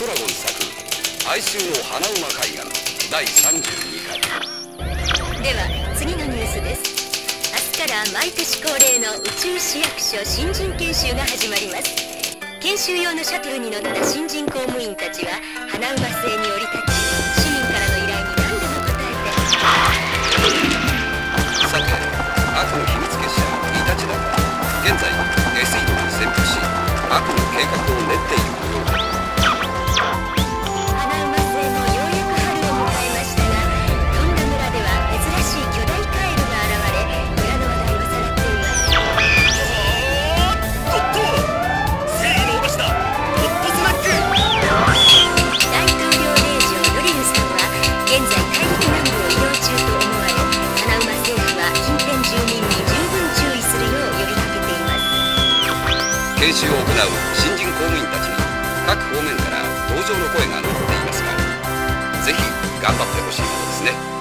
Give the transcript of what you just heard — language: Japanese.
トラゴン作哀愁の花馬海岸第32回。では次のニュースです。明日から毎年恒例の宇宙市役所新人研修が始まります。研修用のシャトルに乗った新人公務員たちは花馬星に降り立研修を行う新人公務員たちに各方面から同情の声が残っていますがぜひ頑張ってほしいものですね。